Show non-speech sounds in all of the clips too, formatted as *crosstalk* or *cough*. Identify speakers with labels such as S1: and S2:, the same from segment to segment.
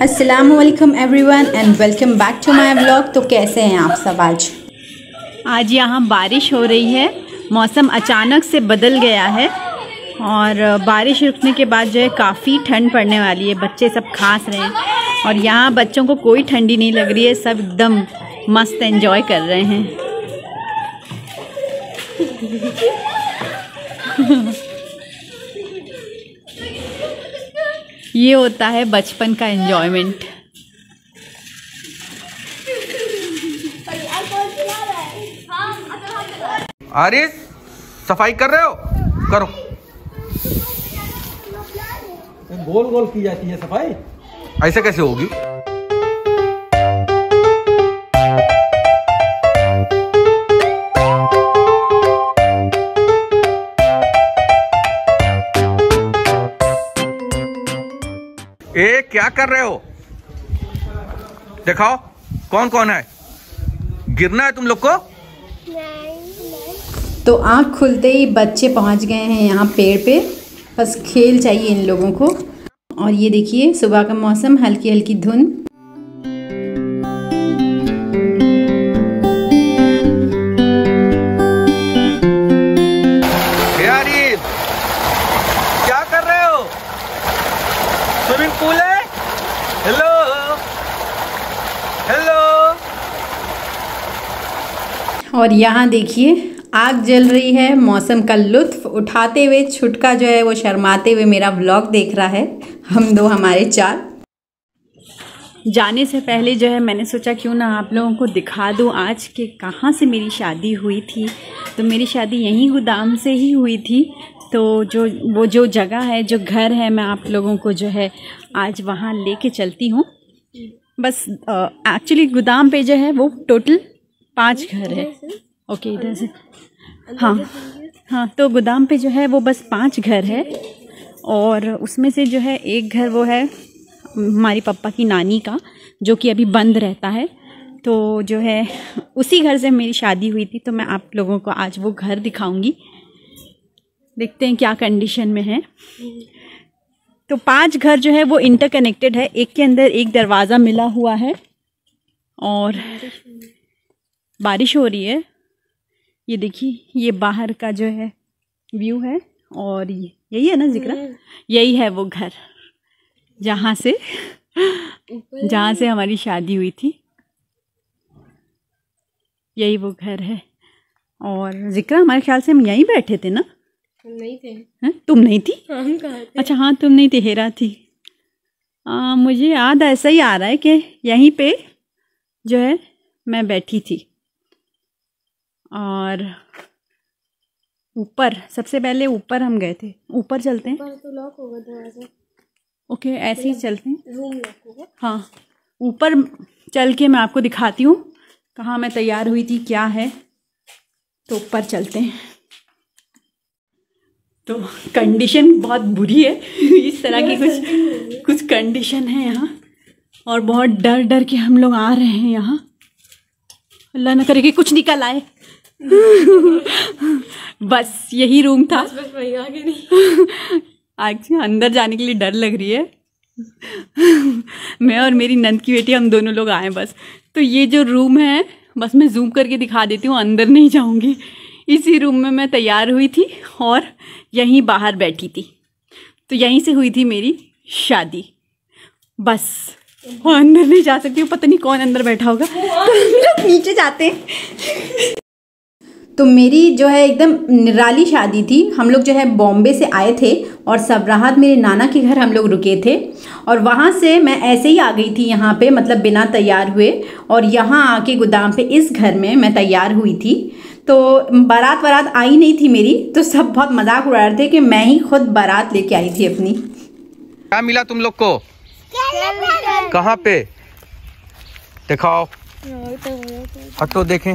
S1: अस्सलाम वालेकुम everyone and welcome back to my blog तो कैसे हैं आप सब आज?
S2: आज यहाँ बारिश हो रही है। मौसम अचानक से बदल गया है और बारिश रुकने के बाद जो है काफ़ी ठंड पड़ने वाली है। बच्चे सब खांस रहे हैं और यहाँ बच्चों को कोई ठंडी नहीं लग रही है। सब एकदम मस्त एंजॉय कर रहे हैं। *laughs* ये होता है बचपन का एंजॉयमेंट
S3: आरिस सफ़ाई कर रहे हो? करो।
S4: गोल गोल की जाती है सफ़ाई?
S3: ऐसे कैसे होगी? ए, क्या कर रहे हो? दिखाओ कौन कौन है? गिरना है तुम लोग को?
S1: तो आँख खुलते ही बच्चे पहुँच गए हैं यहाँ पेड़ पे। बस खेल चाहिए इन लोगों को। और ये देखिए, सुबह का मौसम हल्की हल्की धुंध और यहाँ देखिए, आग जल रही है, मौसम का लुत्फ उठाते हुए, छुटका जो है वो शर्माते हुए मेरा ब्लॉग देख रहा है। हम दो हमारे चार।
S2: जाने से पहले जो है, मैंने सोचा क्यों ना आप लोगों को दिखा दूँ आज के कहाँ से मेरी शादी हुई थी। तो मेरी शादी यहीं गोदाम से ही हुई थी। तो जो, वो जो जगह है, जो घर है, मैं आप लोगों को जो है आज वहाँ लेके चलती हूँ। बस एक्चुअली गोदाम पे जो है वो टोटल पाँच घर है। ओके इधर से। हाँ। हाँ तो गोदाम पे जो है वो बस पाँच घर है और उसमें से जो है एक घर वो है हमारी पापा की नानी का जो कि अभी बंद रहता है। तो जो है उसी घर से मेरी शादी हुई थी तो मैं आप लोगों को आज वो घर दिखाऊँगी। देखते हैं क्या कंडीशन में है। तो पाँच घर जो है वो इंटरकनेक्टेड है। एक के अंदर एक दरवाज़ा मिला हुआ है और बारिश हो रही है। ये देखिए ये बाहर का जो है व्यू है और ये यही है ना ज़िक्र? यही है वो घर जहाँ से जहाँ से हमारी शादी हुई थी। यही वो घर है। और ज़िक्र हमारे ख्याल से हम यहीं बैठे थे ना?
S5: नहीं थे।
S2: हैं? तुम नहीं थी?
S5: हम थे?
S2: अच्छा हाँ तुम नहीं थी हेरा थी। आ, मुझे याद ऐसा ही आ रहा है कि यहीं पे जो है मैं बैठी थी। और ऊपर सबसे पहले ऊपर हम गए थे। ऊपर चलते हैं।
S5: तो लॉक होगा दरवाज़ा
S2: ओके ऐसे ही चलते हैं।
S5: रूम लॉक होगा।
S2: हाँ ऊपर चल के मैं आपको दिखाती हूँ कहाँ मैं तैयार हुई थी क्या है। तो ऊपर चलते हैं। तो कंडीशन बहुत बुरी है। इस तरह की *laughs* कुछ कुछ कंडीशन है यहाँ। और बहुत डर डर के हम लोग आ रहे हैं यहाँ। अल्लाह ना करे कि कुछ निकल आए। बस यही रूम था।
S5: बस बस वही आगे नहीं।
S2: आज अंदर जाने के लिए डर लग रही है। मैं और मेरी नंद की बेटी हम दोनों लोग आए बस। तो ये जो रूम है बस मैं जूम करके दिखा देती हूँ अंदर नहीं जाऊँगी। इसी रूम में मैं तैयार हुई थी और यहीं बाहर बैठी थी। तो यहीं से हुई थी मेरी शादी। बस वो अंदर नहीं जा सकती हूँ पता नहीं कौन अंदर बैठा होगा। तो हम *laughs* लोग नीचे जाते हैं।
S1: तो मेरी जो है एकदम निराली शादी थी। हम लोग जो है बॉम्बे से आए थे और सब राहत मेरे नाना के घर हम लोग रुके थे। और वहाँ से मैं ऐसे ही आ गई थी यहाँ पे मतलब बिना तैयार हुए। और यहाँ आके गोदाम पे इस घर में मैं तैयार हुई थी। तो बारात वारात आई नहीं थी मेरी तो सब बहुत मज़ाक उड़ा रहे थे कि मैं ही खुद बारात लेके आई थी अपनी।
S3: क्या मिला तुम लोग को? कहाँ पे? दिखाओ। हटो देखें।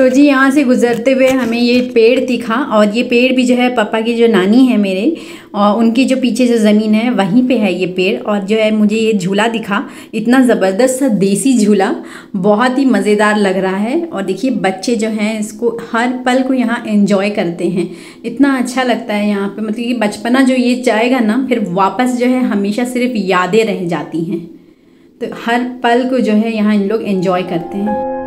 S5: तो
S3: जी,
S2: यहाँ से गुज़रते हुए हमें ये पेड़ दिखा और ये पेड़ भी जो है पापा की जो नानी है मेरे, और उनकी जो पीछे जो ज़मीन है, वहीं पे है ये पेड़ और जो है मुझे ये झूला दिखा। इतना ज़बरदस्त सा देसी झूला, बहुत ही मज़ेदार लग रहा है। और देखिए, बच्चे जो हैं इसको हर पल को यहाँ एंजॉय करते हैं। इतना अच्छा लगता है यहाँ पर मतलब कि बचपना जो ये जाएगा ना, फिर वापस जो है हमेशा सिर्फ़ यादें रह जाती हैं। तो हर पल को जो है यहाँ इन लोग एंजॉय करते हैं।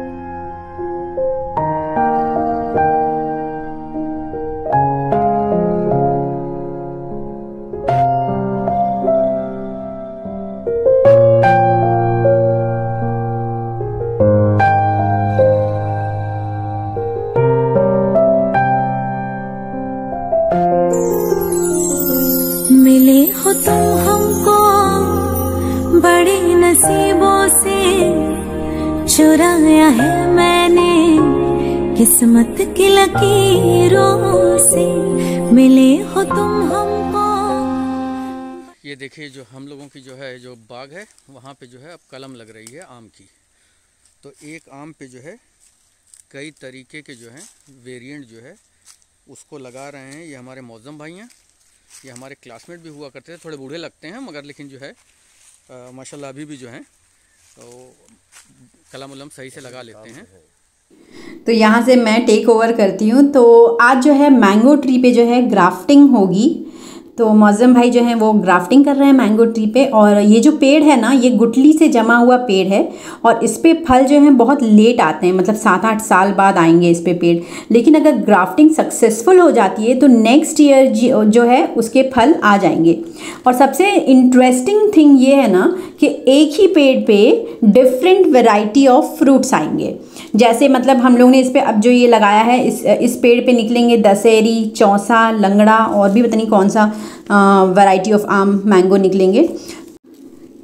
S6: नसीबों से चुराया है मैंने किस्मत की लकीरों से। मिले हो तुम हमको।
S3: ये देखिए जो हम लोगों की जो है, जो बाग है, वहाँ पे जो है अब कलम लग रही है आम की। तो एक आम पे जो है, कई तरीके के जो हैं वेरिएंट जो है, उसको लगा रहे हैं। ये हमारे मौज़म भाई हैं, ये हमारे क्लासमेट भी हुआ करते थे, थोड़े बूढ़े लगते हैं, मगर लेकिन जो है माशाल्लाह अभी भी जो है तो कलम उलम सही से लगा लेते हैं।
S2: तो यहाँ से मैं टेक ओवर करती हूँ तो आज जो है मैंगो ट्री पे जो है ग्राफ्टिंग होगी। तो मौज़म भाई जो हैं वो ग्राफ्टिंग कर रहे हैं मैंगो ट्री पे और ये जो पेड़ है ना, ये गुटली से जमा हुआ पेड़ है और इस पर फल जो हैं बहुत लेट आते हैं मतलब सात आठ साल बाद आएँगे इस पर पे पेड़। लेकिन अगर ग्राफ्टिंग सक्सेसफुल हो जाती है तो नेक्स्ट ईयर जो है उसके फल आ जाएँगे। और सबसे इंटरेस्टिंग थिंग ये है ना कि एक ही पेड़ पे डिफरेंट वेराइटी ऑफ़ फ्रूट्स आएँगे। जैसे मतलब हम लोग ने इस पर अब जो ये लगाया है, इस इस पेड़ पे निकलेंगे दशहरी, चौसा, लंगड़ा और भी पता नहीं कौन सा वैरायटी ऑफ़ आम मैंगो निकलेंगे।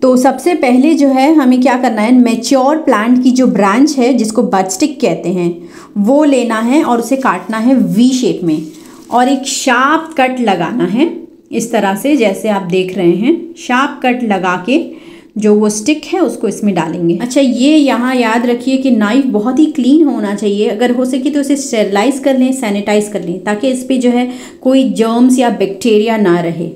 S2: तो सबसे पहले जो है, हमें क्या करना है? मेच्योर प्लांट की जो ब्रांच है, जिसको बडस्टिक कहते हैं, वो लेना है और उसे काटना है वी शेप में। और एक शार्प कट लगाना है, इस तरह से जैसे आप देख रहे हैं शार्प कट लगा के जो वो स्टिक है, उसको इसमें डालेंगे। अच्छा ये यहाँ याद रखिए कि नाइफ बहुत ही क्लीन होना चाहिए। अगर हो सके तो उसे स्टेरलाइज कर लें सैनिटाइज कर लें, ताकि इस पर जो है कोई जर्म्स या बैक्टीरिया ना रहे।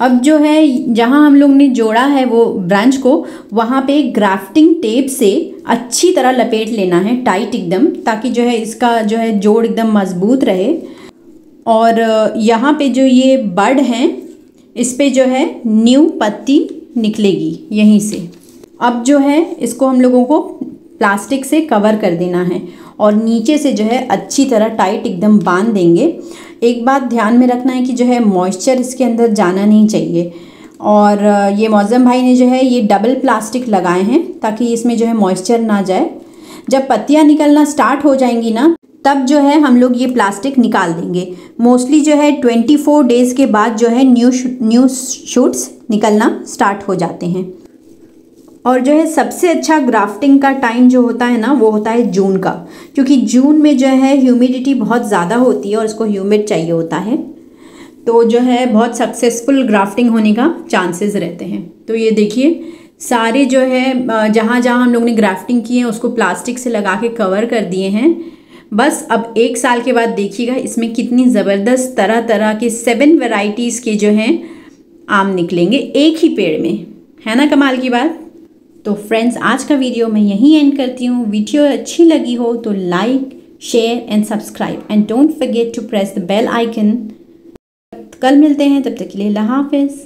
S2: अब जो है, जहाँ हम लोग ने जोड़ा है वो ब्रांच को, वहाँ पे ग्राफ्टिंग टेप से अच्छी तरह लपेट लेना है टाइट एकदम, ताकि जो है इसका जो है जोड़ एकदम मज़बूत रहे। और यहाँ पे जो ये बड हैं, इस पे जो है न्यू पत्ती निकलेगी, यहीं से। अब जो है, इसको हम लोगों को प्लास्टिक से कवर कर देना है और नीचे से जो है, अच्छी तरह टाइट एकदम बाँध देंगे। एक बात ध्यान में रखना है कि जो है, मॉइस्चर इसके अंदर जाना नहीं चाहिए। और ये मौज़म भाई ने जो है, ये डबल प्लास्टिक लगाए हैं ताकि इसमें जो है, मॉइस्चर ना जाए। जब पत्तियाँ निकलना स्टार्ट हो जाएँगी ना तब जो है हम लोग ये प्लास्टिक निकाल देंगे। मोस्टली जो है ट्वेंटी फोर डेज़ के बाद जो है न्यू न्यू शूट्स निकलना स्टार्ट हो जाते हैं। और जो है सबसे अच्छा ग्राफ्टिंग का टाइम जो होता है ना, वो होता है जून का। क्योंकि जून में जो है ह्यूमिडिटी बहुत ज़्यादा होती है और उसको ह्यूमिड चाहिए होता है। तो जो है बहुत सक्सेसफुल ग्राफ्टिंग होने का चांसेस रहते हैं। तो ये देखिए, सारे जो है जहाँ जहाँ हम लोग ने ग्राफ्टिंग की है, उसको प्लास्टिक से लगा के कवर कर दिए हैं। बस अब एक साल के बाद देखिएगा, इसमें कितनी ज़बरदस्त तरह तरह के सेवन वेराइटीज़ के जो हैं, आम निकलेंगे एक ही पेड़ में। है ना कमाल की बात? तो फ्रेंड्स आज का वीडियो मैं यहीं एंड करती हूँ। वीडियो अच्छी लगी हो तो like share and subscribe and don't forget to press the bell icon कल मिलते हैं, तब तक के लिए हाफिज़।